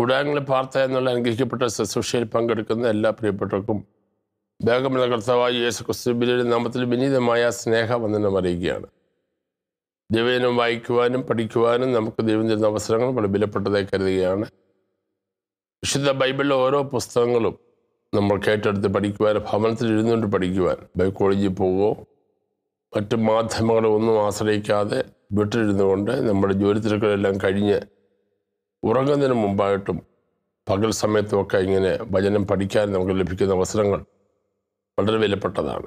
കൂടാരങ്ങളിൽ പാർത്ത എന്നുള്ള അനുഗ്രഹിക്കപ്പെട്ട ശുശ്രൂഷയിൽ പങ്കെടുക്കുന്ന എല്ലാ പ്രിയപ്പെട്ടവർക്കും വേഗമുള്ള കർത്താവായ യേശു ക്രിസ്തുബിലിയുടെ നാമത്തിൽ വിനീതമായ സ്നേഹവന്ദനം അറിയിക്കുകയാണ്. ദൈവജനം വായിക്കുവാനും പഠിക്കുവാനും നമുക്ക് ദൈവം തരുന്ന അവസരങ്ങൾ വിലപ്പെട്ടതായി കരുതുകയാണ്. വിശുദ്ധ ബൈബിളിലെ ഓരോ പുസ്തകങ്ങളും നമ്മൾ കേട്ടെടുത്ത് പഠിക്കുവാൻ ഭവനത്തിൽ ഇരുന്നുകൊണ്ട് പഠിക്കുവാൻ ബൈബിൾ കോളേജിൽ പോവുകയോ മറ്റ് മാധ്യമങ്ങളെ ഒന്നും ആശ്രയിക്കാതെ വീട്ടിലിരുന്നു കൊണ്ട് നമ്മുടെ ജോലി തിരക്കുകളെല്ലാം കഴിഞ്ഞ് ഉറങ്ങുന്നതിന് മുമ്പായിട്ടും പകൽ സമയത്തുമൊക്കെ ഇങ്ങനെ ഭജനം പഠിക്കാൻ നമുക്ക് ലഭിക്കുന്ന അവസരങ്ങൾ വളരെ വിലപ്പെട്ടതാണ്.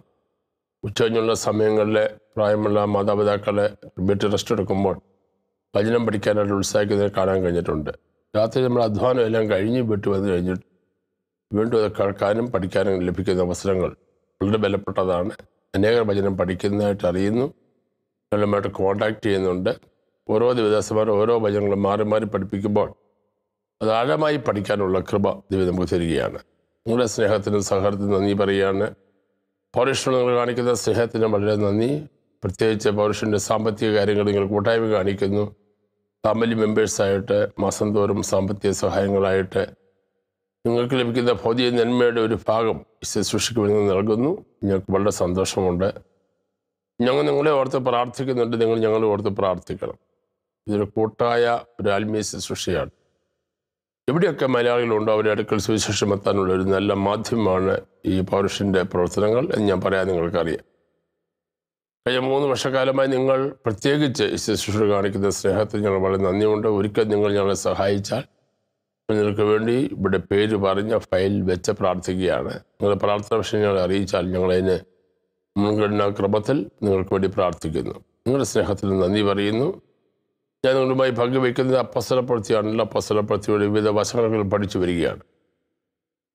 ഉച്ചകഴിഞ്ഞുള്ള സമയങ്ങളിൽ പ്രായമുള്ള മാതാപിതാക്കളെ വീട്ടിൽ റെസ്റ്റ് എടുക്കുമ്പോൾ ഭജനം പഠിക്കാനായിട്ട് ഉത്സാഹിക്കുന്നതിനെ കാണാൻ കഴിഞ്ഞിട്ടുണ്ട്. രാത്രി നമ്മൾ അധ്വാനം എല്ലാം കഴിഞ്ഞ് വീട്ടിൽ വന്നു കഴിഞ്ഞിട്ട് വീണ്ടും അത് കേൾക്കാനും പഠിക്കാനും ലഭിക്കുന്ന അവസരങ്ങൾ വളരെ വിലപ്പെട്ടതാണ്. അനേകർ ഭജനം പഠിക്കുന്നതായിട്ട് അറിയുന്നു. എല്ലാമായിട്ട് കോണ്ടാക്ട് ചെയ്യുന്നുണ്ട്. ഓരോ ദിവസമാർ ഓരോ വചനങ്ങളും മാറി മാറി പഠിപ്പിക്കുമ്പോൾ അത് ആഴമായി പഠിക്കാനുള്ള കൃപ ദൈവം നമുക്ക് തരികയാണ്. നിങ്ങളുടെ സ്നേഹത്തിനും സഹകരണത്തിനും നന്ദി പറയുകയാണ്. പൗരുഷൻ നിങ്ങൾ കാണിക്കുന്ന സ്നേഹത്തിന് വളരെ നന്ദി. പ്രത്യേകിച്ച് പൗരുഷന്റെ സാമ്പത്തിക കാര്യങ്ങൾ നിങ്ങൾ കൂട്ടായ്മ കാണിക്കുന്നു. ഫാമിലി മെമ്പേഴ്സായിട്ട് മാസം തോറും സാമ്പത്തിക സഹായങ്ങളായിട്ട് നിങ്ങൾക്ക് ലഭിക്കുന്ന ഭൗതിക നന്മയുടെ ഒരു ഭാഗം ശുശ്രൂഷയ്ക്ക് വേണ്ടി നൽകുന്നു. ഞങ്ങൾക്ക് വളരെ സന്തോഷമുണ്ട്. ഞങ്ങൾ നിങ്ങളെ ഓർത്ത് പ്രാർത്ഥിക്കുന്നുണ്ട്. നിങ്ങൾ ഞങ്ങളെ ഓർത്ത് പ്രാർത്ഥിക്കണം. ഇതൊരു കൂട്ടായ ഒരു ആത്മീയ ശുശ്രൂഷയാണ് എവിടെയൊക്കെ മലയാളികളുണ്ടോ അവരെ അടുക്കൽ സുവിശേഷം എത്താനുള്ള ഒരു നല്ല മാധ്യമമാണ് ഈ പൗരുഷന്റെ പ്രവർത്തനങ്ങൾ എന്ന് ഞാൻ പറയാൻ നിങ്ങൾക്കറിയാം. കഴിഞ്ഞ മൂന്ന് വർഷക്കാലമായി നിങ്ങൾ പ്രത്യേകിച്ച് ശുശ്രൂഷ കാണിക്കുന്ന സ്നേഹത്തിൽ ഞങ്ങൾ വളരെ നന്ദിയുണ്ട്. ഒരിക്കൽ നിങ്ങൾ ഞങ്ങളെ സഹായിച്ചാൽ നിങ്ങൾക്ക് വേണ്ടി ഇവിടെ പേര് പറഞ്ഞ ഫയൽ വെച്ച പ്രാർത്ഥിക്കുകയാണ്. നിങ്ങളുടെ പ്രാർത്ഥന വിഷയങ്ങൾ അറിയിച്ചാൽ ഞങ്ങളതിന് മുൻഗണനാ ക്രമത്തിൽ നിങ്ങൾക്ക് വേണ്ടി പ്രാർത്ഥിക്കുന്നു. നിങ്ങളുടെ സ്നേഹത്തിന് നന്ദി പറയുന്നു. ഞാൻ നിങ്ങളുമായി പങ്കുവയ്ക്കുന്നത് അപ്പസലപ്പെടുത്തിയാണല്ലോ അപ്പസലപ്പെടുത്തിയുടെ വിവിധ വശങ്ങൾ പഠിച്ചു വരികയാണ്.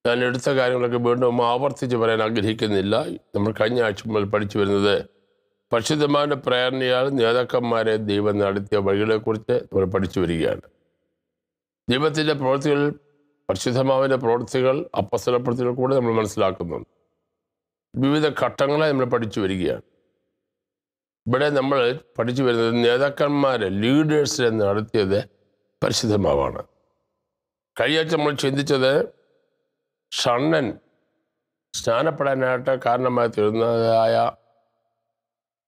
ഞാൻ എടുത്ത കാര്യങ്ങളൊക്കെ വീണ്ടും ആവർത്തിച്ച് പറയാൻ ആഗ്രഹിക്കുന്നില്ല. നമ്മൾ കഴിഞ്ഞ ആഴ്ച മുതൽ പഠിച്ചു വരുന്നത് പരിശുദ്ധമാരുടെ പ്രേരണയാൽ നേതാക്കന്മാരെ ദൈവം നടത്തിയ വഴികളെക്കുറിച്ച് നമ്മൾ പഠിച്ചു വരികയാണ്. ദൈവത്തിന്റെ പ്രവൃത്തികൾ പരിശുദ്ധമാവിന്റെ പ്രവൃത്തികൾ അപ്പസലപ്പെടുത്തികൾ കൂടെ നമ്മൾ മനസ്സിലാക്കുന്നുണ്ട്. വിവിധ ഘട്ടങ്ങളെ നമ്മൾ പഠിച്ചു വരികയാണ്. ഇവിടെ നമ്മൾ പഠിച്ചു വരുന്നത് നേതാക്കന്മാരെ ലീഡേഴ്സിനെ നടത്തിയത് പരിശുദ്ധമാവാണ് കഴിഞ്ഞയാഴ്ച നമ്മൾ ചിന്തിച്ചത് ഷണ്ണൻ സ്നാനപ്പെടാനായിട്ട് കാരണമായി തീരുന്നതായ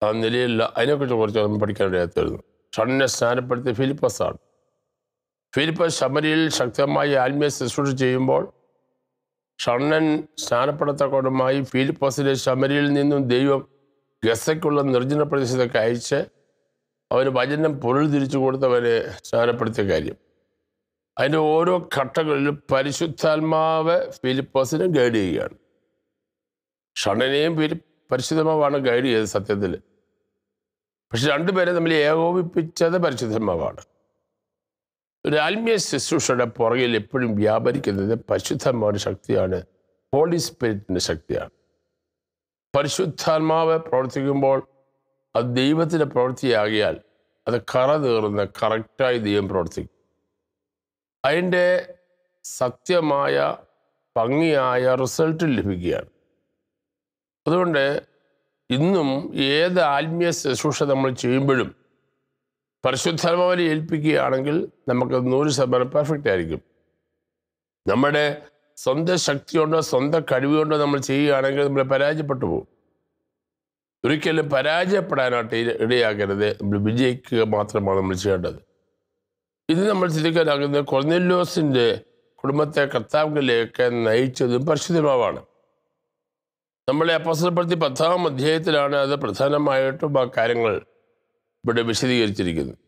ആ നിലയില്ല അതിനെക്കുറിച്ച് കുറച്ച് നമ്മൾ പഠിക്കാനിടയായി തീർന്നു ഷണ്ണനെ സ്നാനപ്പെടുത്തിയ ഫിലിപ്പസാണ്. ഫിലിപ്പസ് ശബരിയിൽ ശക്തമായി ആത്മീയ ശുശ്രൂഷ ചെയ്യുമ്പോൾ ഷണ്ണൻ സ്നാനപ്പെടത്തക്കോടുമായി ഫിലിപ്പസിലെ ശബരിയിൽ നിന്നും ദൈവം ഗസയ്ക്കുള്ള നിർജന പ്രദേശത്തൊക്കെ അയച്ച് അവന് വചനം പൊരുൾ തിരിച്ചു കൊടുത്തവരെ സ്നാനപ്പെടുത്തിയ കാര്യം. അതിന്റെ ഓരോ ഘട്ടങ്ങളിലും പരിശുദ്ധാത്മാവ് ഫിലിപ്പസിനെ ഗൈഡ് ചെയ്യുകയാണ്. ഷണ്ണനെയും ഫിലി പരിശുദ്ധമാവാണ് ഗൈഡ് ചെയ്തത് സത്യത്തിൽ. പക്ഷെ രണ്ടുപേരെ തമ്മിൽ ഏകോപിപ്പിച്ചത് പരിശുദ്ധമാവാണ്. ഒരു ആത്മീയ ശുശ്രൂഷയുടെ പുറകിൽ എപ്പോഴും വ്യാപരിക്കുന്നത് പരിശുദ്ധമായ ശക്തിയാണ്. ഹോളി സ്പിരിറ്റിന്റെ ശക്തിയാണ്. പരിശുദ്ധാത്മാവ് പ്രവർത്തിക്കുമ്പോൾ അത് ദൈവത്തിന്റെ പ്രവൃത്തിയാകിയാൽ അത് കറ തീർന്ന് കറക്റ്റായി ദൈവം പ്രവർത്തിക്കും. അതിന്റെ സത്യമായ ഭംഗിയായ റിസൾട്ട് ലഭിക്കുകയാണ്. അതുകൊണ്ട് ഇന്നും ഏത് ആത്മീയ ശുശ്രൂഷ നമ്മൾ ചെയ്യുമ്പോഴും പരിശുദ്ധാത്മാവിനെ ഏൽപ്പിക്കുകയാണെങ്കിൽ നമുക്ക് നൂറ് ശതമാനം പെർഫെക്റ്റ് ആയിരിക്കും. നമ്മുടെ സ്വന്തം ശക്തി കൊണ്ടോ സ്വന്തം കഴിവുകൊണ്ടോ നമ്മൾ ചെയ്യുകയാണെങ്കിൽ നമ്മൾ പരാജയപ്പെട്ടു പോകും. ഒരിക്കലും പരാജയപ്പെടാനായിട്ട് ഇട- ഇടയാക്കരുത് നമ്മൾ വിജയിക്കുക മാത്രമാണ് നമ്മൾ ചെയ്യേണ്ടത്. ഇത് നമ്മൾ ചിന്തിക്കാനാകുന്നത് കൊർനെല്ലോസിന്റെ കുടുംബത്തെ കർത്താവിലേക്ക് നയിച്ചതും പരിശുദ്ധമാവാണ് നമ്മളെ അപ്പസരപ്പെടുത്തി പത്താം അധ്യായത്തിലാണ് അത് പ്രധാനമായിട്ടും ആ കാര്യങ്ങൾ ഇവിടെ വിശദീകരിച്ചിരിക്കുന്നത്.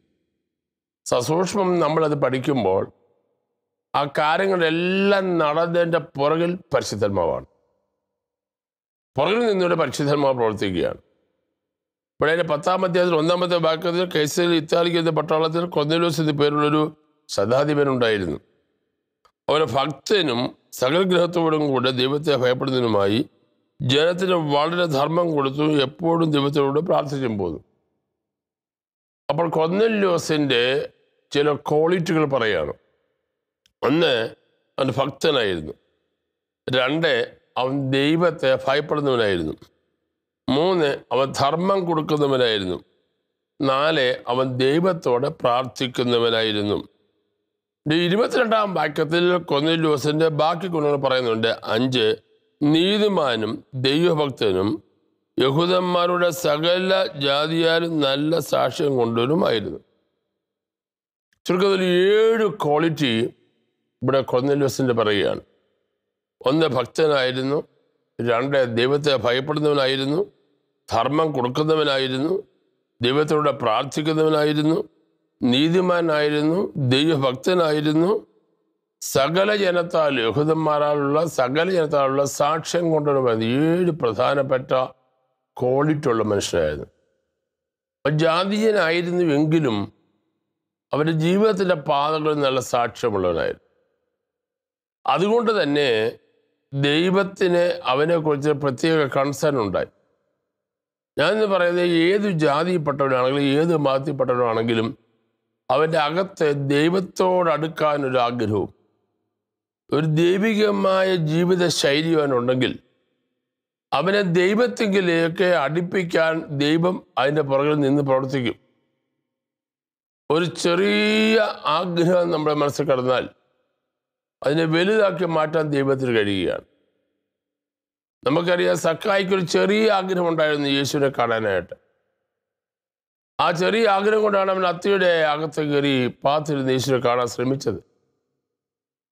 സസൂക്ഷ്മം നമ്മളത് പഠിക്കുമ്പോൾ ആ കാര്യങ്ങളെല്ലാം നടന്നതിന്റെ പുറകിൽ പരിശുദ്ധന്മാവാണ്. പുറകിൽ നിന്നിവിടെ പരിശുദ്ധന്മാർ പ്രവർത്തിക്കുകയാണ്. ഇവിടെ അതിന്റെ പത്താം അധ്യായത്തിൽ ഒന്നാമത്തെ വാക്യത്തിൽ കേസിൽ ഇത്താലിക്ക് എന്ന പട്ടാളത്തിൽ കൊന്നലൂസ് എന്ന പേരുള്ളൊരു സദാധിപനുണ്ടായിരുന്നു. അവരെ ഭക്തനും സകലഗ്രഹത്തോടും കൂടെ ദൈവത്തെ ഭയപ്പെടുന്നതിനുമായി ജനത്തിന് വളരെ ധർമ്മം കൊടുത്തു എപ്പോഴും ദൈവത്തോട് പ്രാർത്ഥിച്ചും പോന്നു. അപ്പോൾ കൊന്നല്ലോസിന്റെ ചില ക്വാളിറ്റികൾ പറയാണ് ഒന്ന് അവൻ ഭക്തനായിരുന്നു. രണ്ട് അവൻ ദൈവത്തെ ഭയപ്പെടുന്നവനായിരുന്നു. മൂന്ന് അവൻ ധർമ്മം കൊടുക്കുന്നവനായിരുന്നു. നാല് അവൻ ദൈവത്തോടെ പ്രാർത്ഥിക്കുന്നവനായിരുന്നു. ഇരുപത്തിരണ്ടാം വാക്യത്തിൽ കൊന്നിൽ ജോസിന്റെ ബാക്കി ഗുണങ്ങൾ പറയുന്നുണ്ട്. അഞ്ച് നീതിമാനും ദൈവഭക്തനും യഹൂദന്മാരുടെ സകല ജാതിയാലും നല്ല സാക്ഷ്യം കൊണ്ടുവരുമായിരുന്നു. ചുരുക്കത്തിൽ ഏഴ് ക്വാളിറ്റി ഇവിടെ കൊന്നലൂസിന്റെ പറയുകയാണ്. ഒന്ന് ഭക്തനായിരുന്നു രണ്ട് ദൈവത്തെ ഭയപ്പെടുന്നവനായിരുന്നു ധർമ്മം കൊടുക്കുന്നവനായിരുന്നു ദൈവത്തോടെ പ്രാർത്ഥിക്കുന്നവനായിരുന്നു നീതിമാനായിരുന്നു ദൈവഭക്തനായിരുന്നു. സകല ജനത്താൽ യഹൂദന്മാരാലുള്ള സകല ജനത്താലുള്ള സാക്ഷ്യം കൊണ്ടുവരുന്ന ഏഴ് പ്രധാനപ്പെട്ട ക്വാളിറ്റി ഉള്ള മനുഷ്യനായിരുന്നു ജാതീയനായിരുന്നുവെങ്കിലും അവരുടെ ജീവിതത്തിന്റെ പാതകളിൽ നല്ല സാക്ഷ്യമുള്ളവനായിരുന്നു. അതുകൊണ്ട് തന്നെ ദൈവത്തിന് അവനെക്കുറിച്ച് പ്രത്യേക കൺസേൺ ഉണ്ടായി. ഞാനിന്ന് പറയുന്നത് ഏത് ജാതിയിൽപ്പെട്ടവനാണെങ്കിലും ഏത് മതത്തിൽപ്പെട്ടവനാണെങ്കിലും അവന്റെ അകത്ത് ദൈവത്തോടടുക്കാൻ ഒരു ആഗ്രഹവും ഒരു ദൈവികമായ ജീവിത ശൈലി അവനുണ്ടെങ്കിൽ അവനെ ദൈവത്തെങ്കിലേക്ക് അടുപ്പിക്കാൻ ദൈവം അതിന്റെ പുറകിൽ നിന്ന് പ്രവർത്തിക്കും. ഒരു ചെറിയ ആഗ്രഹം നമ്മുടെ മനസ്സിൽ കടന്നാൽ അതിനെ വലുതാക്കി മാറ്റാൻ ദൈവത്തിന് കഴിയുകയാണ്. നമുക്കറിയാം സക്കായിക്ക് ഒരു ചെറിയ ആഗ്രഹം ഉണ്ടായിരുന്നു യേശുവിനെ കാണാനായിട്ട്. ആ ചെറിയ ആഗ്രഹം കൊണ്ടാണ് അവൻ അത്തിയുടെ അകത്ത് കയറി പാത്തിരുന്ന് യേശുവിനെ കാണാൻ ശ്രമിച്ചത്.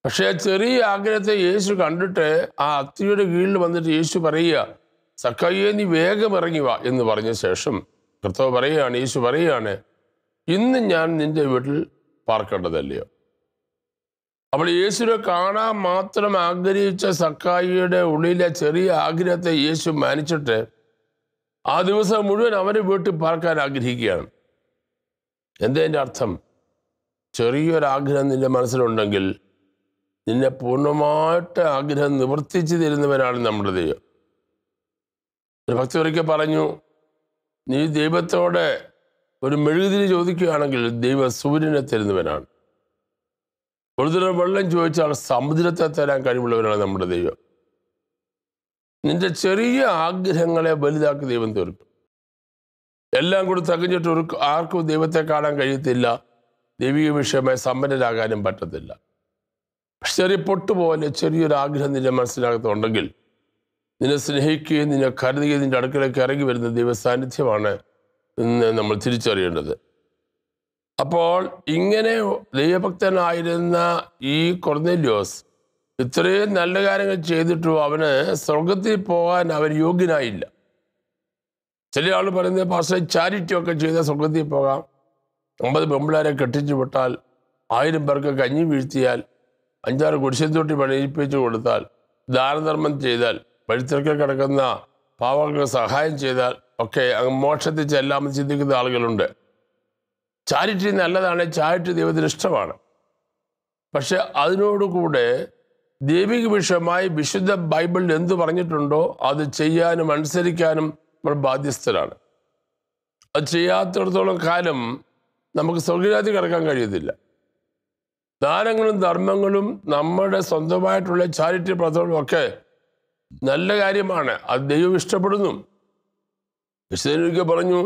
പക്ഷേ ചെറിയ ആഗ്രഹത്തെ യേശു കണ്ടിട്ട് ആ അത്തിയുടെ കീഴിൽ വന്നിട്ട് യേശു പറയുക സക്കായിയെ നീ വേഗം ഇറങ്ങി വാ എന്ന് പറഞ്ഞ ശേഷം കർത്താവ് പറയുകയാണ് യേശു പറയുകയാണ് ഇന്ന് ഞാൻ നിന്റെ വീട്ടിൽ പാർക്കേണ്ടതല്ലയോ? അപ്പോൾ യേശുവിനെ കാണാൻ മാത്രം ആഗ്രഹിച്ച സക്കായിയുടെ ഉള്ളിലെ ചെറിയ ആഗ്രഹത്തെ യേശു മാനിച്ചിട്ട് ആ ദിവസം മുഴുവൻ അവരെ വീട്ടിൽ പാർക്കാൻ ആഗ്രഹിക്കുകയാണ്. എന്തതിന്റെ അർത്ഥം? ചെറിയൊരാഗ്രഹം നിന്റെ മനസ്സിലുണ്ടെങ്കിൽ നിന്നെ പൂർണമായിട്ട് ആഗ്രഹം നിവർത്തിച്ചു തരുന്നവനാണ് നമ്മുടെ ദൈവം. ഒരു ഭക്തി ഒരിക്കൽ പറഞ്ഞു നീ ദൈവത്തോടെ ഒരു മെഴുകുതിരി ചോദിക്കുകയാണെങ്കിൽ ദൈവം സൂര്യനെ തരുന്നവനാണ്. ഒരു വെള്ളം ചോദിച്ചാൽ സമുദ്രത്തെ തരാൻ കഴിവുള്ളവരാണ് നമ്മുടെ ദൈവം. നിന്റെ ചെറിയ ആഗ്രഹങ്ങളെ വലുതാക്കി ദൈവം തീർക്കും. എല്ലാം കൂടി തകഞ്ഞിട്ട് ഒരു ആർക്കും ദൈവത്തെ കാണാൻ കഴിയത്തില്ല. ദൈവിക വിഷയമായി സമ്പന്നരാകാനും പറ്റത്തില്ല. ചെറിയ പൊട്ടുപോലെ ചെറിയൊരു ആഗ്രഹം നിന്റെ മനസ്സിനകത്തുണ്ടെങ്കിൽ നിന്നെ സ്നേഹിക്കുകയും നിന്നെ കരുതുകയും നിന്റെ അടുക്കളയ്ക്ക് ഇറങ്ങി വരുന്ന ദൈവ സാന്നിധ്യമാണ് ഇന്ന് നമ്മൾ തിരിച്ചറിയേണ്ടത്. അപ്പോൾ ഇങ്ങനെ ദൈവഭക്തനായിരുന്ന ഈ കൊർന്നേലിയോസ് ഇത്രയും നല്ല കാര്യങ്ങൾ ചെയ്തിട്ടും അവന് സ്വർഗത്തിൽ പോകാൻ അവൻ യോഗ്യനായില്ല. ചില ആൾ പറയുന്നത് പാസ്റ്റർ ചാരിറ്റി ഒക്കെ ചെയ്ത സ്വർഗത്തിൽ പോകാം. ഒമ്പത് പെമ്പിളാരെ കെട്ടിച്ചു വിട്ടാൽ ആയിരം പേർക്ക് കഞ്ഞി വീഴ്ത്തിയാൽ അഞ്ചാറ് കുടിശ്ശത്തൊട്ടി പണിയിപ്പിച്ചു കൊടുത്താൽ ദാനധർമ്മം ചെയ്താൽ വഴിത്തിരക്കിൽ കിടക്കുന്ന പാവങ്ങൾക്ക് സഹായം ചെയ്താൽ ഒക്കെ അങ്ങ് മോക്ഷത്തിൽ ചെല്ലാമെന്ന് ചിന്തിക്കുന്ന ആളുകളുണ്ട്. ചാരിറ്റി നല്ലതാണ് ചാരിറ്റി ദൈവത്തിന് ഇഷ്ടമാണ്. പക്ഷെ അതിനോടുകൂടെ ദൈവിക വിഷയമായി വിശുദ്ധ ബൈബിളിൽ എന്ത് പറഞ്ഞിട്ടുണ്ടോ അത് ചെയ്യാനും അനുസരിക്കാനും നമ്മൾ ബാധ്യസ്ഥരാണ്. അത് ചെയ്യാത്തിടത്തോളം കാലം നമുക്ക് സ്വർഗരാതി കിടക്കാൻ കഴിയത്തില്ല. ദാനങ്ങളും ധർമ്മങ്ങളും നമ്മുടെ സ്വന്തമായിട്ടുള്ള ചാരിറ്റി പ്രവർത്തനങ്ങളും ഒക്കെ നല്ല കാര്യമാണ്. അത് ദൈവം ഇഷ്ടപ്പെടുന്നു. വിശുദ്ധനൊക്കെ പറഞ്ഞു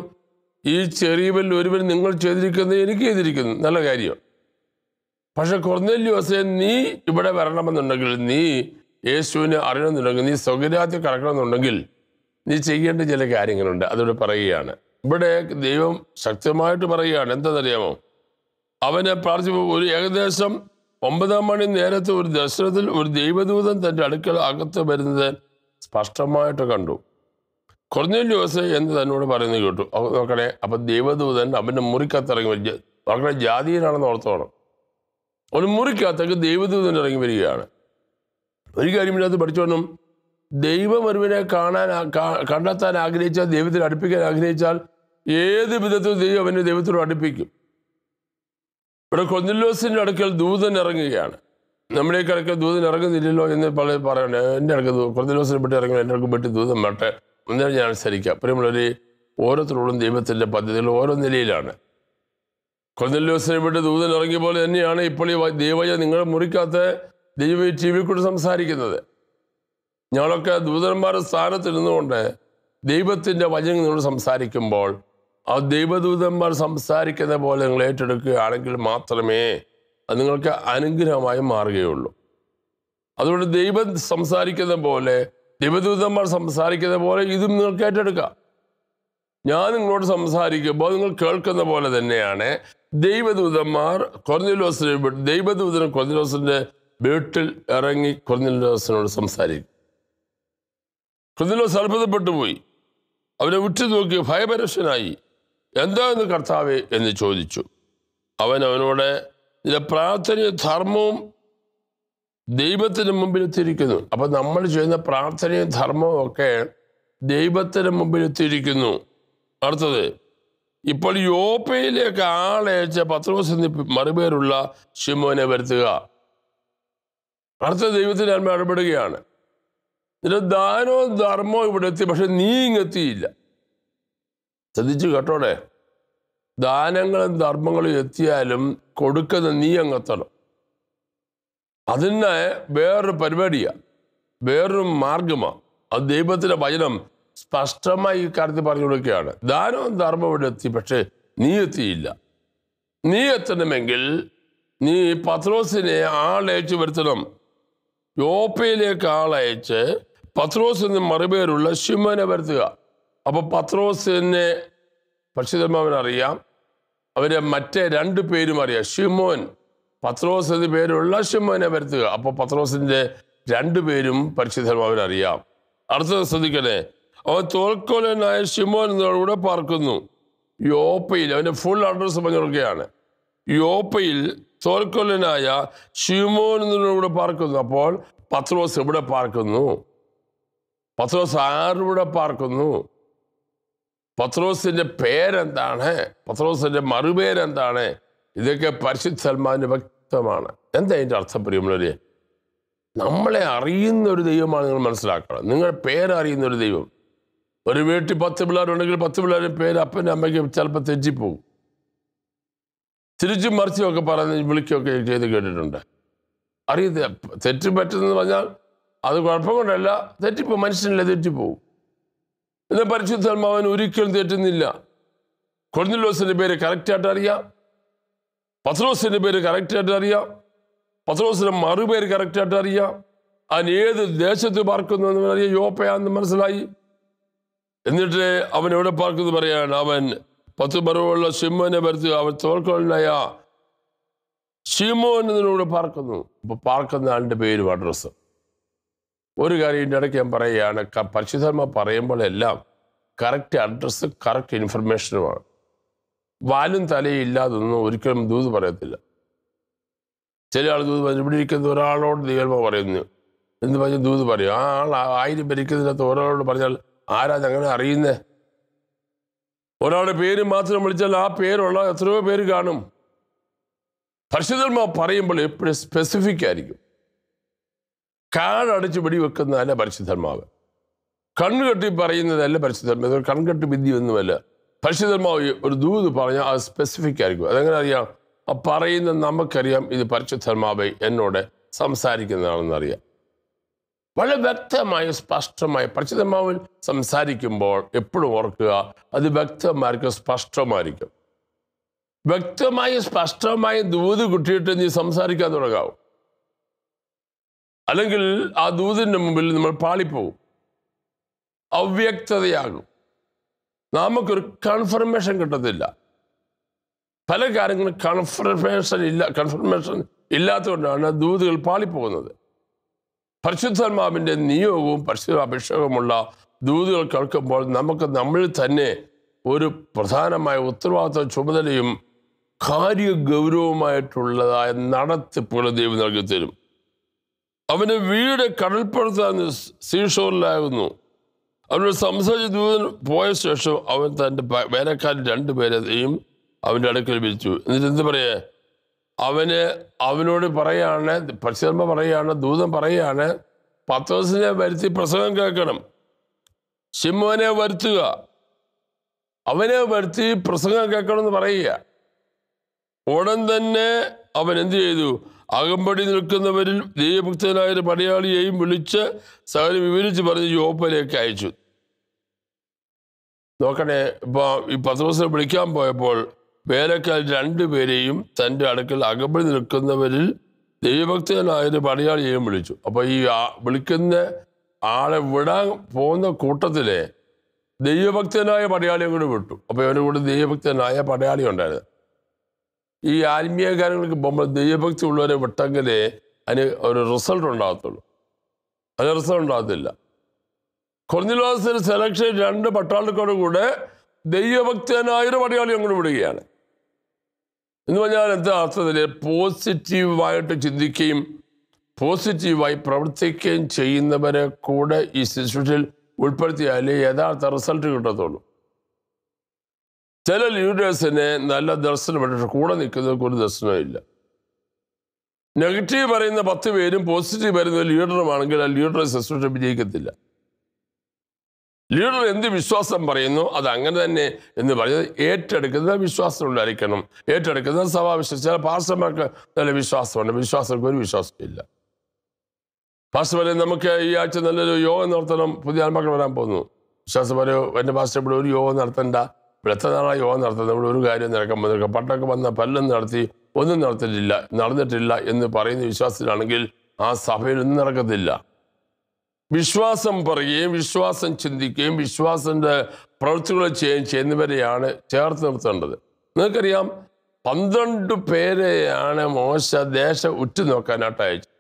ഈ ചെറിയവരിൽ ഒരുവൻ നിങ്ങൾ ചെയ്തിരിക്കുന്നത് എനിക്ക് ചെയ്തിരിക്കുന്നു. നല്ല കാര്യം. പക്ഷെ കൊർന്നല്യോസെ നീ ഇവിടെ വരണമെന്നുണ്ടെങ്കിൽ നീ യേശുവിനെ അറിയണമെന്നുണ്ടെങ്കിൽ നീ സ്വകരാത്തിൽ കടക്കണമെന്നുണ്ടെങ്കിൽ നീ ചെയ്യേണ്ട ചില കാര്യങ്ങളുണ്ട്. അതിവിടെ പറയുകയാണ്. ഇവിടെ ദൈവം ശക്തമായിട്ട് പറയുകയാണ്. എന്താണെന്നറിയാമോ? അവനെ പ്രാർത്ഥിച്ചു ഒരു ഏകദേശം ഒമ്പതാം മണി നേരത്തെ ഒരു ദർശനത്തിൽ ഒരു ദൈവദൂതൻ തന്റെ അടുക്കൽ അകത്ത് വരുന്നത് സ്പഷ്ടമായിട്ട് കണ്ടു. കൊർന്നല്യോസ് എന്ന് തന്നോട് പറയുന്നത് കേട്ടു. നോക്കണേ അപ്പം ദൈവദൂതൻ അവന്റെ മുറിക്കത്തിറങ്ങി വരിക. നോക്കണേ ജാതിയിലാണെന്ന് ഓർത്തോണം. ഒരു മുറിക്കകത്തേക്ക് ദൈവദൂതൻ ഇറങ്ങി വരികയാണ്. ഒരു കാര്യം ഇതിനകത്ത് പഠിച്ചോണം ദൈവം ഒരുവനെ കാണാൻ കണ്ടെത്താൻ ആഗ്രഹിച്ചാൽ ദൈവത്തിന് അടുപ്പിക്കാൻ ആഗ്രഹിച്ചാൽ ഏത് വിധത്തിൽ ദൈവം അവനെ ദൈവത്തിനോട് അടുപ്പിക്കും. ഇവിടെ കൊന്നില്ലോസിന്റെ അടുക്കൽ ദൂതൻ ഇറങ്ങുകയാണ്. നമ്മുടെ ഈ കിടക്കൽ ദൂതൻ ഇറങ്ങുന്നില്ലല്ലോ എന്ന് പല പറയണേ. എന്റെ അടുക്കൽ കൊന്നില്ലോസിനെ പറ്റി ഇറങ്ങി എന്റെ അടുക്കൽ പറ്റി ദൂതൻ വരട്ടെ. എന്നാൽ ഞാൻ അനുസരിക്കാം. പ്രിയമുള്ളവര് ഓരോരുത്തരോടും ദൈവത്തിന്റെ പദ്ധതികൾ ഓരോ നിലയിലാണ്. കൊന്നില്ലോസിനെ വിട്ട് ദൂതൻ ഇറങ്ങിയ പോലെ തന്നെയാണ് ഇപ്പോൾ ഈ ദൈവജ നിങ്ങൾ മുറിക്കാത്ത ദൈവം ഈ ടി വി കൂടെ സംസാരിക്കുന്നത്. ഞങ്ങളൊക്കെ ദൂതന്മാരുടെ സ്ഥാനത്ത് ഇരുന്നുകൊണ്ട് ദൈവത്തിന്റെ വചനം നിങ്ങളോട് സംസാരിക്കുമ്പോൾ ആ ദൈവദൂതന്മാർ സംസാരിക്കുന്ന പോലെ നിങ്ങൾ ഏറ്റെടുക്കുകയാണെങ്കിൽ മാത്രമേ അത് നിങ്ങൾക്ക് അനുഗ്രഹമായി മാറുകയുള്ളൂ. അതുകൊണ്ട് ദൈവം സംസാരിക്കുന്ന പോലെ ദൈവദൂതന്മാർ സംസാരിക്കുന്ന പോലെ ഇതും നിങ്ങൾക്ക് ഏറ്റെടുക്കാം. ഞാൻ നിങ്ങളോട് സംസാരിക്കുമ്പോൾ നിങ്ങൾ കേൾക്കുന്ന പോലെ തന്നെയാണ്. ദൈവദൂതന്മാർ കൊർന്നിലോസിനെ വിട്ട് ദൈവദൂതൻ കൊർന്നിലോസിന്റെ വീട്ടിൽ ഇറങ്ങി കൊർന്നിലോസിനോട് സംസാരിക്കും. കൊർന്നിലോസ് അത്ഭുതപ്പെട്ടു പോയി. അവനെ ഉറ്റുനോക്കി ഭയപരശനായി. എന്താന്ന് കർത്താവേ? എന്ന് ചോദിച്ചു. അവൻ അവനോട് നിന്റെ പ്രാർത്ഥനയും ധർമ്മവും ദൈവത്തിന് മുമ്പിൽ എത്തിയിരിക്കുന്നു അപ്പൊ നമ്മൾ ചെയ്യുന്ന പ്രാർത്ഥനയും ധർമ്മവും ഒക്കെ ദൈവത്തിന് മുമ്പിൽ എത്തിയിരിക്കുന്നു അടുത്തത് ഇപ്പോൾ യോപ്പയിലേക്ക് ആളയച്ച പത്ര ദിവസം മറുപേരുള്ള ശിമോനെ വരുത്തുക. അടുത്ത ദൈവത്തിന് ഞാൻ ഇടപെടുകയാണ്. നിന്റെ ദാനവും ധർമ്മവും ഇവിടെ എത്തി പക്ഷെ നീ ഇങ്ങെത്തിയില്ല ശ്രദ്ധിച്ചു കേട്ടോടെ? ദാനങ്ങളും ധർമ്മങ്ങളും എത്തിയാലും കൊടുക്കുന്ന നീ അങ്ങെത്തണം അതിന് വേറൊരു പരിപാടിയാണ് വേറൊരു മാർഗമാണ് അത് ദൈവത്തിന്റെ വചനം സ്പഷ്ടമായി ഈ കാര്യത്തിൽ പറഞ്ഞു കൊടുക്കുകയാണ്. ദാനവും ധർമ്മവും എത്തി പക്ഷെ നീ എത്തിയില്ല. നീ എത്തണമെങ്കിൽ നീ പത്രോസിനെ ആളയച്ചു വരുത്തണം. യോപ്പയിലേക്ക് ആളയച്ച് പത്രോസിന് മറുപേരുള്ള ശിമനെ വരുത്തുക. അപ്പോൾ പത്രോസിനെ പക്ഷിതമാവനറിയാം അവരെ മറ്റേ രണ്ട് പേരും അറിയാം ഷിമോൻ പത്രോസ് എന്ന പേരുള്ള ശിമോനെ വരുത്തുക. അപ്പൊ പത്രോസിന്റെ രണ്ടു പേരും പരിശുദ്ധമാവൻ അറിയാം അടുത്തത് ശ്രദ്ധിക്കണേ. അവൻ തോൽക്കോലനായ ഷിമോൻ എന്നോടുകൂടെ പാർക്കുന്നു. യോപ്പയിൽ അവന്റെ ഫുൾ അഡ്രസ് പറഞ്ഞു കൊടുക്കുകയാണ്. യോപ്പയിൽ തോൽക്കൊല്ലനായ ഷിമോൻ എന്നോടുകൂടെ പാർക്കുന്നു. അപ്പോൾ പത്രോസ് ഇവിടെ പാർക്കുന്നു? പത്രോസ് ആരുടെ പാർക്കുന്നു? പത്രോസിന്റെ പേരെന്താണ്? പത്രോസിന്റെ മറുപേരെന്താണ്? ഇതൊക്കെ പരിശുദ്ധ സൽമാന് വ്യക്തമാണ്. എന്താ അതിന്റെ അർത്ഥം പ്രിയമുള്ളവരെ നമ്മളെ അറിയുന്ന ഒരു ദൈവമാണ് നിങ്ങൾ മനസ്സിലാക്കണം. നിങ്ങളുടെ പേരറിയുന്ന ഒരു ദൈവം. ഒരു വീട്ടിൽ പത്ത് പിള്ളേരുണ്ടെങ്കിൽ പത്ത് പിള്ളേരുടെ പേര് അപ്പന്റെ അമ്മയ്ക്ക് ചിലപ്പോൾ തെറ്റിപ്പോകും തിരിച്ചും മറിച്ചും ഒക്കെ പറഞ്ഞ് വിളിക്കുകയൊക്കെ ചെയ്ത് കേട്ടിട്ടുണ്ട്. അറിയത്തില്ല തെറ്റ് പറ്റുന്നത് പറഞ്ഞാൽ അത് കുഴപ്പം കൊണ്ടല്ല. തെറ്റിപ്പോ മനുഷ്യനല്ലേ തെറ്റിപ്പോവും. എന്നാൽ പരിശുദ്ധാത്മാവൻ ഒരിക്കലും തെറ്റുന്നില്ല. കൊർന്നിലോസിന്റെ പേര് കറക്റ്റായിട്ട് അറിയാം പത്രോസിന്റെ പേര് കറക്റ്റായിട്ട് അറിയാം. പത്രോസിന്റെ മറുപേര് കറക്റ്റായിട്ട് അറിയാം. അവൻ ഏത് ദേശത്ത് പാർക്കുന്നു എന്ന് അറിയാം. യോപ്പയാന്ന് മനസ്സിലായി. എന്നിട്ട് അവൻ എവിടെ പാർക്കുന്നു പറയാണ്. അവൻ പത്ത് മറവുള്ള ഷിമോനെ വരുത്തുക അവൻ തോൽക്കൊള്ളനായ ഷിമോൻ എന്നിവിടെ പാർക്കുന്നു. അപ്പൊ പാർക്കുന്ന ആളുടെ പേര് അഡ്രസ്സ്. ഒരു കാര്യം ഇതിന്റെ ഇടയ്ക്ക് ഞാൻ പറയുകയാണ്. പരിശുദ്ധർമ്മ പറയുമ്പോഴെല്ലാം കറക്റ്റ് അഡ്രസ്സ് കറക്റ്റ് ഇൻഫർമേഷനുമാണ്. വാലും തലയും ഇല്ലാതൊന്നും ഒരിക്കലും ദൂത് പറയത്തില്ല. ചില ആൾ ദൂത് പറഞ്ഞു ഇവിടെ ഇരിക്കുന്ന ഒരാളോട് ദൈവമ പറയുന്നു. എന്ന് പറഞ്ഞ് ദൂത് പറയും. ആ ആൾ ആയിരം ഭരിക്കുന്നതിനകത്ത് ഒരാളോട് പറഞ്ഞാൽ ആരാ ഞങ്ങളെ അറിയുന്നേ? ഒരാളുടെ പേര് മാത്രം വിളിച്ചാൽ ആ പേരുള്ള എത്രയോ പേര് കാണും. പരിശുദ്ധന്മാർ പറയുമ്പോൾ എപ്പോഴും സ്പെസിഫിക് ആയിരിക്കും. കാടടച്ച് വെടിവെക്കുന്നതല്ല പരിശുദ്ധന്മാവ് കണ്ണുകെട്ടി പറയുന്നതല്ല പരിശുദ്ധന്മാവ് കൺകെട്ടി വിദ്യ വിദ്യയൊന്നുമല്ല പരിശുദ്ധന്മാവ് ഒരു ദൂത് പറഞ്ഞാൽ അത് സ്പെസിഫിക് ആയിരിക്കും. അതെങ്ങനെ അറിയാം? ആ പറയുന്ന നമുക്കറിയാം ഇത് പരിശുദ്ധന്മാവ് എന്നോട് സംസാരിക്കുന്നതാണെന്ന് അറിയാം. വളരെ വ്യക്തമായ സ്പഷ്ടമായ പരിശുദ്ധമാവിൽ സംസാരിക്കുമ്പോൾ എപ്പോഴും ഓർക്കുക അത് വ്യക്തമായിരിക്കും സ്പഷ്ടമായിരിക്കും. വ്യക്തമായി സ്പഷ്ടമായി ദൂത് കിട്ടിയിട്ട് നീ സംസാരിക്കാൻ തുടങ്ങാവും. അല്ലെങ്കിൽ ആ ദൂതിന്റെ മുമ്പിൽ നമ്മൾ പാളിപ്പോവും. അവ്യക്തതയാകും. നമുക്കൊരു കൺഫർമേഷൻ കിട്ടത്തില്ല. പല കാര്യങ്ങളും കൺഫർമേഷൻ ഇല്ല കൺഫർമേഷൻ ഇല്ലാത്തതുകൊണ്ടാണ് ദൂതുകൾ പാളിപ്പോകുന്നത്. പരിശുദ്ധാത്മാവിന്റെ നിയോഗവും പരിശുദ്ധ അഭിഷേകമുള്ള ദൂതുകൾ കേൾക്കുമ്പോൾ നമുക്ക് നമ്മളിൽ തന്നെ ഒരു പ്രധാനമായ ഉത്തരവാദിത്വ ചുമതലയും കാര്യ ഗൗരവമായിട്ടുള്ളതായ നടത്തിപ്പുകൾ ദൈവം നൽകി തരും അവന് വീട് കടൽപ്പുറത്ത് സീഷോറിലാകുന്നു അവനോട് സംസാരിച്ച് ദൂതൻ പോയ ശേഷം അവൻ തന്റെ വേലക്കാരൻ രണ്ടുപേരെയും അവന്റെ അടുക്കൽ വിളിച്ചു എന്നിട്ട് എന്ത് പറയേ? അവന് അവനോട് പറയാണ് പരിശർമ്മ പറയാണ് ദൂതൻ പറയാണ് പത്തോസിനെ വരുത്തി പ്രസംഗം കേൾക്കണം. ശിമോനെ വരുത്തുക. അവനെ വരുത്തി പ്രസംഗം കേൾക്കണം എന്ന് പറയുക. ഉടൻ തന്നെ അവൻ എന്ത് ചെയ്തു? അകമ്പടി നിൽക്കുന്നവരിൽ ദൈവഭക്തനായ ഒരു പടയാളിയെയും വിളിച്ച് സകലം വിവരിച്ച് പറഞ്ഞ് യോപ്പയിലേക്ക് അയച്ചു. നോക്കണേ ഇപ്പൊ ഈ ദിവസം വിളിക്കാൻ പോയപ്പോൾ വേലക്കാർ രണ്ടുപേരെയും തന്റെ അടുക്കൽ അകമ്പടി നിൽക്കുന്നവരിൽ ദൈവഭക്തനായൊരു പടയാളിയെയും വിളിച്ചു. അപ്പോൾ ഈ വിളിക്കുന്ന ആളെ വിടാൻ പോകുന്ന കൂട്ടത്തിലെ ദൈവഭക്തനായ പടയാളിയും കൂടി വിട്ടു. അപ്പോൾ ഇവനും കൂടെ ദൈവഭക്തനായ പടയാളി ഉണ്ടായിരുന്നു. ഈ ആത്മീയ കാര്യങ്ങൾക്ക് പോകുമ്പോൾ ദൈവഭക്തി ഉള്ളവരെ വിട്ടെങ്കിലേ അതിന് ഒരു റിസൾട്ട് ഉണ്ടാകത്തുള്ളൂ. അതിന് റിസൾട്ട് ഉണ്ടാകത്തില്ല. കൊർന്നിലോസിന് സെലക്ഷൻ രണ്ട് പട്ടാളക്കാരുടെ കൂടെ ദൈവഭക്തനായൊരു പടയാളി അങ്ങോട്ട് വിടുകയാണ്. എന്ന് പറഞ്ഞാൽ എന്താ അർത്ഥത്തിൽ പോസിറ്റീവായിട്ട് ചിന്തിക്കുകയും പോസിറ്റീവായി പ്രവർത്തിക്കുകയും ചെയ്യുന്നവരെ കൂടെ ഈ ശുശ്രൂഷയിൽ ഉൾപ്പെടുത്തിയാലേ യഥാർത്ഥ റിസൾട്ട് കിട്ടത്തുള്ളൂ. ചില ലീഡേഴ്സിന് നല്ല ദർശനം പക്ഷെ കൂടെ നിൽക്കുന്നവർക്ക് ഒരു ദർശനമില്ല നെഗറ്റീവ് പറയുന്ന പത്ത് പേരും പോസിറ്റീവ് പറയുന്ന ലീഡറുമാണെങ്കിൽ ആ ലീഡറെ ശുശ്രൂഷ വിജയിക്കത്തില്ല ലീഡർ എന്ത് വിശ്വാസം പറയുന്നു അത് അങ്ങനെ തന്നെ എന്ന് പറയുന്നത് ഏറ്റെടുക്കുന്ന വിശ്വാസം ഉണ്ടായിരിക്കണം. ഏറ്റെടുക്കുന്ന സഭാവിശ്വാസം. ചില പാർശ്വമാർക്ക് നല്ല വിശ്വാസമുണ്ട്. വിശ്വാസങ്ങൾക്ക് ഒരു വിശ്വാസമില്ല പറയും നമുക്ക് ഈ ആഴ്ച നല്ലൊരു യോഗം നടത്തണം. പുതിയ ആത്മാക്കൾ വരാൻ പോകുന്നു. വിശ്വാസം പറയോ എന്റെ പാസ്റ്റർ ഇവിടെ ഒരു യോഗം നടത്തണ്ട. ഇവിടെ നാളെ നാളായി യോഗം നടത്തുന്ന ഇവിടെ ഒരു കാര്യം നടക്കാൻ പോകുന്നില്ല പട്ടൊക്കെ വന്ന പല്ലും നടത്തി ഒന്നും നടത്തിയിട്ടില്ല. നടന്നിട്ടില്ല എന്ന് പറയുന്ന വിശ്വാസത്തിലാണെങ്കിൽ ആ സഭയിൽ ഒന്നും നടക്കത്തില്ല. വിശ്വാസം പറയുകയും വിശ്വാസം ചിന്തിക്കുകയും വിശ്വാസന്റെ പ്രവൃത്തികൾ ചെയ്യുകയും ചെയ്യുന്നവരെയാണ് ചേർത്ത് നിർത്തേണ്ടത്. നിങ്ങൾക്കറിയാം പന്ത്രണ്ട് പേരെയാണ് മോശ ദേശം ഉറ്റുനോക്കാനായിട്ട് അയച്ചത്.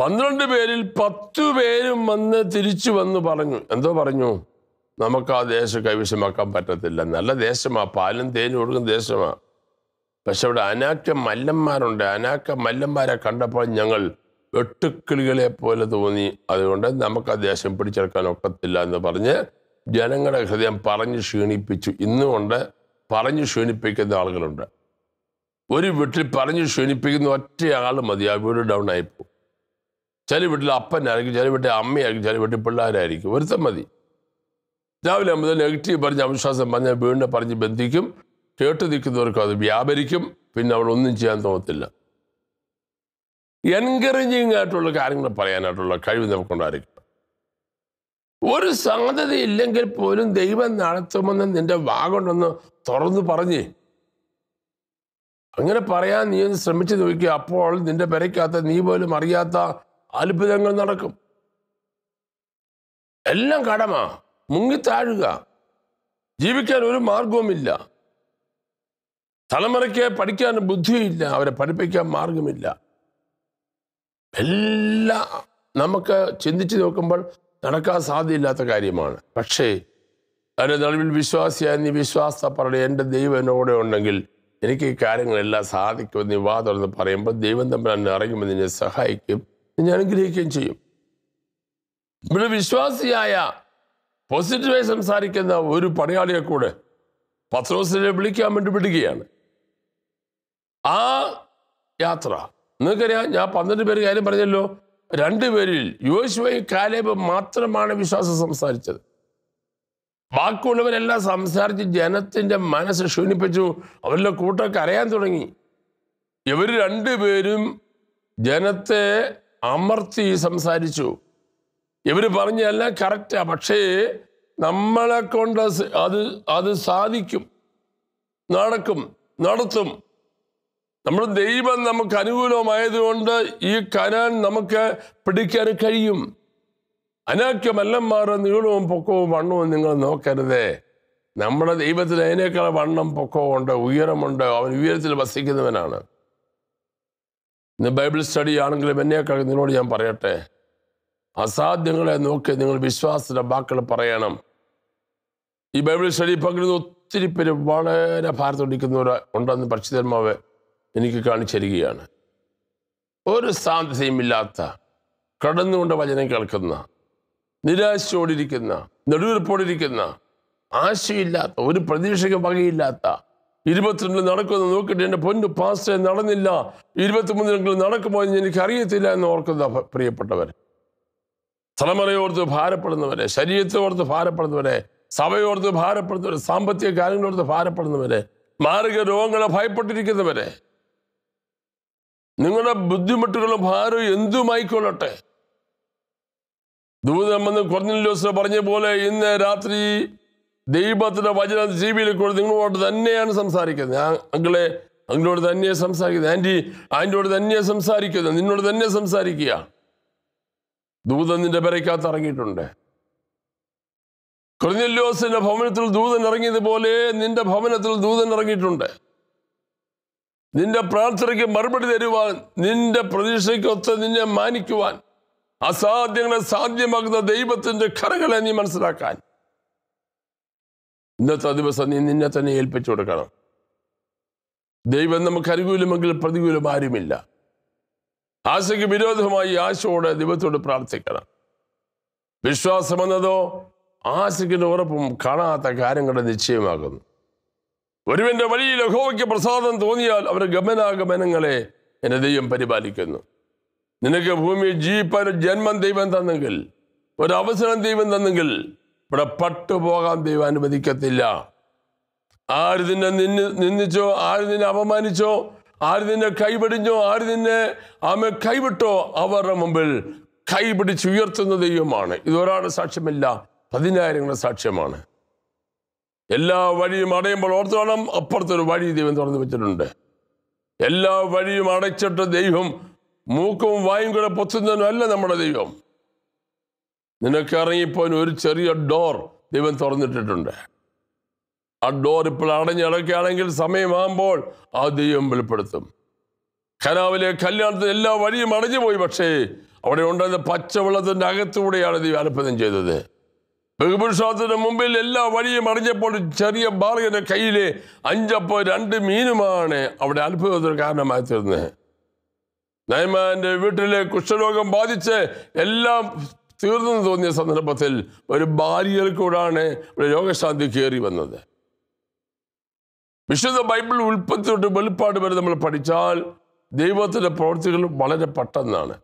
പന്ത്രണ്ട് പേരിൽ പത്തു പേരും വന്ന് തിരിച്ചു വന്ന് പറഞ്ഞു. എന്തോ പറഞ്ഞു? നമുക്ക് ആ ദേശം കൈവശമാക്കാൻ പറ്റത്തില്ല. നല്ല ദേശമാണ് പാലും തേനും കൊടുക്കുന്ന ദേശമാണ് പക്ഷെ അവിടെ അനാക്ക മല്ലന്മാരുണ്ട്. അനാക്ക മല്ലന്മാരെ കണ്ടപ്പോൾ ഞങ്ങൾ വെട്ടുക്കിളികളെ പോലെ തോന്നി. അതുകൊണ്ട് നമുക്ക് ആ ദേശം പിടിച്ചെടുക്കാൻ ഒക്കത്തില്ല എന്ന് പറഞ്ഞ് ജനങ്ങളുടെ ഹൃദയം പറഞ്ഞു ക്ഷീണിപ്പിച്ചു. ഇന്നുകൊണ്ട് പറഞ്ഞു ക്ഷീണിപ്പിക്കുന്ന ആളുകളുണ്ട്. ഒരു വീട്ടിൽ പറഞ്ഞു ക്ഷീണിപ്പിക്കുന്ന ഒറ്റ ആൾ മതി. ആ വീട് ഡൗൺ ആയിപ്പോ ചില വീട്ടിൽ അപ്പനായിരിക്കും ചില വീട്ടിൽ അമ്മയായിരിക്കും ചില വീട്ടിൽ പിള്ളേരായിരിക്കും. ഒരുത്തം മതി. രാവിലെ മുതൽ നെഗറ്റീവ് പറഞ്ഞ് അവിശ്വാസം പറഞ്ഞ് വീണ്ടും പറഞ്ഞ് ബന്ധിക്കും. കേട്ട് നിൽക്കുന്നവർക്കും അത് വ്യാപരിക്കും. പിന്നെ അവൾ ഒന്നും ചെയ്യാൻ തോന്നത്തില്ല. എൻകറേജിങ് ആയിട്ടുള്ള കാര്യങ്ങൾ പറയാനായിട്ടുള്ള കഴിവ് നമുക്കുണ്ടായിരിക്കും. ഒരു സാധ്യത ഇല്ലെങ്കിൽ പോലും ദൈവം നടത്തുമെന്ന് നിന്റെ വാഗൊണ്ടൊന്ന് തുറന്നു പറഞ്ഞേ. അങ്ങനെ പറയാൻ നീ ഒന്ന് ശ്രമിച്ചു നോക്കുക അപ്പോൾ നിന്റെ പെരയ്ക്കകത്ത് നീ പോലും അറിയാത്ത അത്ഭുതങ്ങൾ നടക്കും. എല്ലാം കടമാ. മുങ്ങിത്താഴുക ജീവിക്കാൻ ഒരു മാർഗവുമില്ല തലമുറയ്ക്ക് പഠിക്കാൻ ബുദ്ധിയില്ല. അവരെ പഠിപ്പിക്കാൻ മാർഗമില്ല എല്ലാ നമുക്ക് ചിന്തിച്ചു നോക്കുമ്പോൾ നടക്കാൻ സാധ്യമില്ലാത്ത കാര്യമാണ്. പക്ഷേ അതിന്റെ നടുവിൽ വിശ്വാസിയായ നീ വിശ്വാസ പറയ എന്റെ ദൈവം എന്നോടെ ഉണ്ടെങ്കിൽ എനിക്ക് ഈ കാര്യങ്ങളെല്ലാം സാധിക്കുമെന്ന് നീ വാ തുറന്ന് പറയുമ്പോൾ ദൈവം തമ്മിൽ എന്നെ അറിയുമ്പോൾ നിന്നെ സഹായിക്കും. നിന്നെ അനുഗ്രഹിക്കുകയും ചെയ്യും. ഇവിടെ വിശ്വാസിയായ പോസിറ്റീവായി സംസാരിക്കുന്ന ഒരു പടയാളിയെ കൂടെ പത്രോസിനെ വിളിക്കാൻ വേണ്ടി വിടുകയാണ്. ആ യാത്ര നിങ്ങൾക്കറിയാം ഞാൻ പന്ത്രണ്ട് പേര് കാര്യം പറഞ്ഞല്ലോ. രണ്ടുപേരിൽ യോശുവയും കാലേബും മാത്രമാണ് വിശ്വാസം സംസാരിച്ചത്. ബാക്കിയുള്ളവരെല്ലാം സംസാരിച്ച് ജനത്തിന്റെ മനസ്സ് ക്ഷീണിപ്പിച്ചു. അവരുടെ കൂട്ടൊക്കെ അറിയാൻ തുടങ്ങി. ഇവർ രണ്ടുപേരും ജനത്തെ അമർത്തി സംസാരിച്ചു. ഇവർ പറഞ്ഞല്ല കറക്റ്റാ പക്ഷേ നമ്മളെ കൊണ്ട് അത് അത് സാധിക്കും. നടക്കും നടത്തും. നമ്മൾ ദൈവം നമുക്ക് അനുകൂലമായതുകൊണ്ട് ഈ കനാൻ നമുക്ക് പിടിക്കാൻ കഴിയും. അനാക്യ മല്ലന്മാർ നീളവും പൊക്കവും വണ്ണവും നിങ്ങൾ നോക്കരുതേ. നമ്മുടെ ദൈവത്തിന് അതിനേക്കാൾ വണ്ണം പൊക്കവും ഉണ്ട് ഉയരമുണ്ട്. അവൻ ഉയരത്തിൽ വസിക്കുന്നവനാണ്. ഇന്ന് ബൈബിൾ സ്റ്റഡി ആണെങ്കിലും എന്നേക്കാൾ നിങ്ങളോട് ഞാൻ പറയട്ടെ. അസാധ്യങ്ങളെ നോക്കി നിങ്ങൾ വിശ്വാസത്തിന്റെ വാക്കുകൾ പറയണം. ഈ ബൈബിൾ സ്റ്റഡി പങ്കിടുന്ന ഒത്തിരി പേര് വളരെ ഭാരത്തൊടിക്കുന്നവർ ഉണ്ടെന്ന് പരിശുദ്ധന്മാവ് എനിക്ക് കാണിച്ചിരിക്കുകയാണ് ഒരു സാധ്യതയുമില്ലാത്ത കടന്നുകൊണ്ട് വചനം കേൾക്കുന്ന നിരാശയോടിരിക്കുന്ന നെടുവിരിപ്പോടിരിക്കുന്ന ആശയില്ലാത്ത ഒരു പ്രതീക്ഷയ്ക്ക് വകയില്ലാത്ത ഇരുപത്തിരണ്ടിൽ നടക്കുമെന്ന് നോക്കിയിട്ട് എന്റെ പൊന്നു പാസ്റ്റേ നടന്നില്ല ഇരുപത്തിമൂന്നിലെങ്കിലും നടക്കുമോ എന്ന് എനിക്ക് അറിയത്തില്ല എന്ന് ഓർക്കുന്ന പ്രിയപ്പെട്ടവർ. തലമുറയോർത്ത് ഭാരപ്പെടുന്നവരെ ശരീരത്തോർത്ത് ഭാരപ്പെടുന്നവരെ സഭയോർത്ത് ഭാരപ്പെടുന്നവരെ സാമ്പത്തിക കാര്യങ്ങളോർത്ത് ഭാരപ്പെടുന്നവരെ മാരക രോഗങ്ങളെ ഭയപ്പെട്ടിരിക്കുന്നവരെ നിങ്ങളുടെ ബുദ്ധിമുട്ടുകളും ഭാരവും എന്തുമായിക്കൊള്ളട്ടെ? ദൂതം വന്ന് കൊർന്നിലോസ് പറഞ്ഞ പോലെ ഇന്ന് രാത്രി ദൈവത്തിന്റെ വചനം ജീവിയിൽ കൂടെ നിങ്ങളോട് തന്നെയാണ് സംസാരിക്കുന്നത്. ഞാൻ അങ്കിളെ അങ്ങനോട് തന്നെയാണ് സംസാരിക്കുന്നത്. ആന്റി ആന്റിയോട് തന്നെയാണ് സംസാരിക്കുന്നത്. നിന്നോട് തന്നെ സംസാരിക്കുക. ദൂതൻ നിന്റെ പെരയ്ക്കകത്ത് ഇറങ്ങിയിട്ടുണ്ട്. കൊർന്നല്യോസിന്റെ ഭവനത്തിൽ ദൂതൻ ഇറങ്ങിയതുപോലെ നിന്റെ ഭവനത്തിൽ ദൂതൻ ഇറങ്ങിയിട്ടുണ്ട്. നിന്റെ പ്രാർത്ഥനയ്ക്ക് മറുപടി തരുവാൻ നിന്റെ പ്രതീക്ഷയ്ക്കൊത്ത് നിന്നെ മാനിക്കുവാൻ അസാധ്യങ്ങളെ സാധ്യമാക്കുന്ന ദൈവത്തിന്റെ കരകളെ നീ മനസ്സിലാക്കാൻ. ഇന്നത്തെ ദിവസം നീ നിന്നെ തന്നെ ഏൽപ്പിച്ചു കൊടുക്കണം. ദൈവം നമുക്ക് അനുകൂലമെങ്കിൽ പ്രതികൂലം ആരുമില്ല. ആശയ്ക്ക് വിരോധമായി ആശയോടെ ദൈവത്തോട് പ്രാർത്ഥിക്കണം. വിശ്വാസം എന്നതോ ആശയ്ക്കിന്റെ ഉറപ്പും കാണാത്ത കാര്യങ്ങളുടെ നിശ്ചയമാകുന്നു. ഒരുവന്റെ വഴിയിൽ ലഘോവയ്ക്ക് പ്രസാദം തോന്നിയാൽ അവരുടെ ഗമനാഗമനങ്ങളെ എന്റെ ദൈവം പരിപാലിക്കുന്നു. നിനക്ക് ഭൂമിയിൽ ജീവിപ്പാൻ ജന്മം ദൈവം തന്നെങ്കിൽ ഒരു അവസരം ദൈവം തന്നെങ്കിൽ ഇവിടെ പട്ടുപോകാൻ ദൈവം അനുവദിക്കത്തില്ല. ആര് നിന്നെ നിന്ന് നിന്ദിച്ചോ ആര് നിന്നെ അപമാനിച്ചോ ആര് നിന്നെ കൈപിടിഞ്ഞോ ആര് നിന്നെ ആമെ കൈവിട്ടോ അവരുടെ മുമ്പിൽ കൈപിടിച്ച് ഉയർത്തുന്ന ദൈവമാണ്. ഇതൊരാളുടെ സാക്ഷ്യമില്ല പതിനായിരങ്ങളുടെ സാക്ഷ്യമാണ്. എല്ലാ വഴിയും അടയുമ്പോൾ ഓർത്തോണം അപ്പുറത്തൊരു വഴി ദൈവം തുറന്നു വെച്ചിട്ടുണ്ട്. എല്ലാ വഴിയും അടച്ചിട്ട് ദൈവം മൂക്കും വായും കൂടെ പൊത്തുന്നതിനല്ല നമ്മുടെ ദൈവം. നിനക്ക് ഇറങ്ങിപ്പോൻ ഒരു ചെറിയ ഡോർ ദൈവം തുറന്നിട്ടിട്ടുണ്ട്. ആ ഡോർ ഇപ്പോൾ അടഞ്ഞിടക്കുകയാണെങ്കിൽ സമയമാകുമ്പോൾ ആ ദൈവം വെളിപ്പെടുത്തും. ഖനാവിലെ കല്യാണത്തിന് എല്ലാ വഴിയും അടഞ്ഞുപോയി പക്ഷേ അവിടെ ഉണ്ടായിരുന്ന പച്ചവെള്ളത്തിന്റെ അകത്തൂടെയാണ് ദൈവം അനുഭവം ചെയ്തത്. ബഹുപുരുഷാർത്ഥത്തിന് മുമ്പിൽ എല്ലാ വഴിയും അടഞ്ഞപ്പോൾ ചെറിയ ബാലകന്റെ കയ്യിലെ അഞ്ചപ്പോ രണ്ട് മീനുമാണ് അവിടെ അത്ഭുതത്തിന് കാരണമായി തീർന്നത്. നയമാന്റെ വീട്ടിലെ കുഷ്ഠരോഗം ബാധിച്ച് എല്ലാം തീർന്നു തോന്നിയ സന്ദർഭത്തിൽ ഒരു ഭാര്യയിൽ കൂടാണ് ഇവിടെ രോഗശാന്തി കയറി വന്നത്. വിശുദ്ധ ബൈബിൾ ഉൽപ്പത്തി തൊട്ട് വെളിപ്പാട് വരെ നമ്മൾ പഠിച്ചാൽ ദൈവത്തിന്റെ പ്രവൃത്തികൾ വളരെ പെട്ടെന്നാണ്.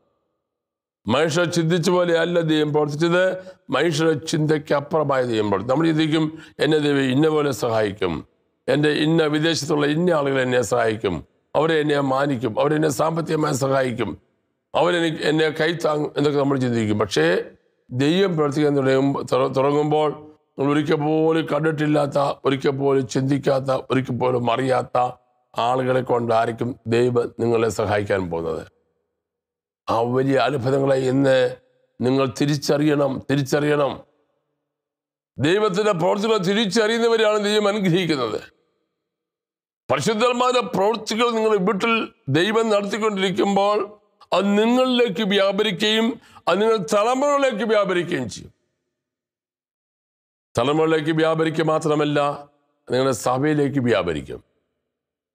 മനുഷ്യ ചിന്തിച്ച പോലെ അല്ല ദൈവം പ്രവർത്തിച്ചത്. മനുഷ്യ ചിന്തയ്ക്ക് അപ്പുറമായ ദൈവം പ്രവർത്തി നമ്മൾ ചിന്തിക്കും എന്നെ ദൈവം ഇന്ന പോലെ സഹായിക്കും. എന്റെ ഇന്ന വിദേശത്തുള്ള ഇന്ന ആളുകൾ എന്നെ സഹായിക്കും. അവരെ എന്നെ മാനിക്കും. അവരെന്നെ സാമ്പത്തികമായി സഹായിക്കും. അവരെനിക്ക് എന്നെ കൈത്താങ്ങും എന്നൊക്കെ നമ്മൾ ചിന്തിക്കും. പക്ഷേ ദൈവം പ്രവർത്തിക്കാൻ തുടങ്ങുമ്പോൾ തുടങ്ങുമ്പോൾ നമ്മൾ ഒരിക്കൽ പോലും കണ്ടിട്ടില്ലാത്ത ഒരിക്കൽ പോലും ചിന്തിക്കാത്ത ഒരിക്കൽ പോലും അറിയാത്ത ആളുകളെ കൊണ്ടായിരിക്കും ദൈവം നിങ്ങളെ സഹായിക്കാൻ പോകുന്നത്. ആ വലിയ അത്ഭുതങ്ങളെ ഇന്ന് നിങ്ങൾ തിരിച്ചറിയണം തിരിച്ചറിയണം. ദൈവത്തിന്റെ പ്രവർത്തികൾ തിരിച്ചറിയുന്നവരെയാണ് ദൈവം അനുഗ്രഹിക്കുന്നത്. പരിശുദ്ധന്മാരുടെ പ്രവൃത്തികൾ നിങ്ങൾ വീട്ടിൽ ദൈവം നടത്തിക്കൊണ്ടിരിക്കുമ്പോൾ അത് നിങ്ങളിലേക്ക് വ്യാപരിക്കുകയും അത് നിങ്ങൾ തലമുറകളിലേക്ക് വ്യാപരിക്കുകയും ചെയ്യും. തലമുറകളിലേക്ക് വ്യാപരിക്കുക മാത്രമല്ല നിങ്ങളുടെ സഭയിലേക്ക് വ്യാപരിക്കും.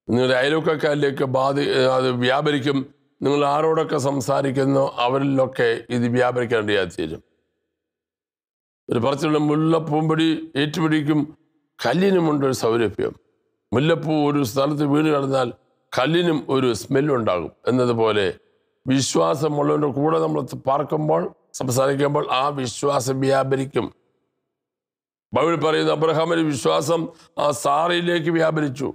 നിങ്ങളുടെ അയൽവക്കക്കാരിലേക്ക് ബാധി അത് വ്യാപരിക്കും. നിങ്ങൾ ആരോടൊക്കെ സംസാരിക്കുന്നോ അവരിലൊക്കെ ഇത് വ്യാപരിക്കേണ്ടതായി തീരും. ഒരു പറച്ചിലുള്ള മുല്ലപ്പൂമ്പടി ഏറ്റുപിടിക്കും കല്ലിനുമുണ്ട് ഒരു സൗരഭ്യം. മുല്ലപ്പൂ ഒരു സ്ഥലത്ത് വീണ് കിടന്നാൽ കല്ലിനും ഒരു സ്മെല്ലുണ്ടാകും എന്നതുപോലെ വിശ്വാസമുള്ളവരുടെ കൂടെ നമ്മൾ പാർക്കുമ്പോൾ സംസാരിക്കുമ്പോൾ ആ വിശ്വാസം വ്യാപരിക്കും. ബൈബിൾ പറയുന്ന അബ്രഹാമിന്റെ വിശ്വാസം ആ സാറയിലേക്ക് വ്യാപരിച്ചു.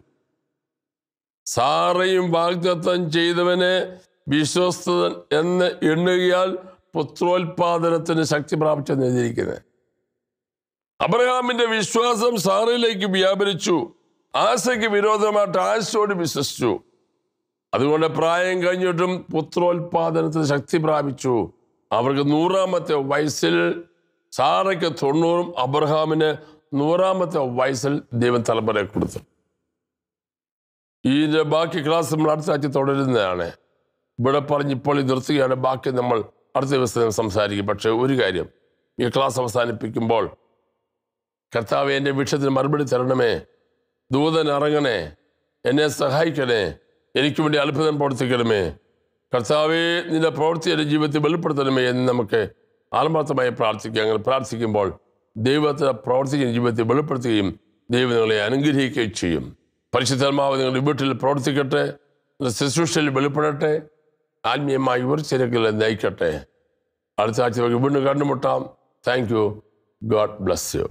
സാറയും വാഗ്ദത്തം ചെയ്തവനെ വിശ്വസ്തൻ എന്ന് എണ്ണുകയാൽ പുത്രോത്പാദനത്തിന് ശക്തി പ്രാപിച്ചെന്ന് എഴുതിയിരിക്കുന്നത്. അബ്രഹാമിന്റെ വിശ്വാസം സാറയിലേക്ക് വ്യാപരിച്ചു. ആശയ്ക്ക് വിരോധമായിട്ട് ആശയോട് വിശ്വസിച്ചു. അതുകൊണ്ട് പ്രായം കഴിഞ്ഞിട്ടും പുത്രോത്പാദനത്തിന് ശക്തി പ്രാപിച്ചു. അവർക്ക് നൂറാമത്തെ വയസ്സിൽ സാറയ്ക്ക് തൊണ്ണൂറും അബ്രഹാമിന് നൂറാമത്തെ വയസ്സിൽ ദൈവം തലമുറയെ കൊടുത്തു. ഇതിന്റെ ബാക്കി ക്ലാസ് നമ്മൾ അടുത്ത ആഴ്ച തുടരുന്നതാണ്. ഇവിടെ പറഞ്ഞ് ഇപ്പോൾ നിർത്തുകയാണ്. ബാക്കി നമ്മൾ അടുത്ത ദിവസം സംസാരിക്കും. പക്ഷേ ഒരു കാര്യം. ഈ ക്ലാസ് അവസാനിപ്പിക്കുമ്പോൾ കർത്താവ് എന്റെ വിഷയത്തിന് മറുപടി തരണമേ. ദൂതൻ ഇറങ്ങണേ എന്നെ സഹായിക്കണേ. എനിക്ക് വേണ്ടി അത്ഭുതം പ്രവർത്തിക്കണമേ. കർത്താവേ നിന്റെ പ്രവൃത്തി എന്റെ ജീവിതത്തിൽ വെളിപ്പെടുത്തണമേ എന്ന് നമുക്ക് ആത്മാർത്ഥമായി പ്രാർത്ഥിക്കുക. അങ്ങനെ പ്രാർത്ഥിക്കുമ്പോൾ ദൈവത്തെ പ്രവർത്തിക്കുന്ന ജീവിതത്തിൽ വെളിപ്പെടുത്തുകയും ദൈവം നിങ്ങളെ അനുഗ്രഹിക്കുകയും ചെയ്യും. പരിശുദ്ധാത്മാവ് നിങ്ങളുടെ വീട്ടിൽ പ്രവർത്തിക്കട്ടെ. ശുശ്രൂഷയിൽ വെളിപ്പെടട്ടെ. ആത്മീയമായി ഉയർച്ചയിലേക്ക് നയിക്കട്ടെ. അടുത്ത ആഴ്ച വീണ്ടും കണ്ടുമുട്ടാം. Thank you God bless you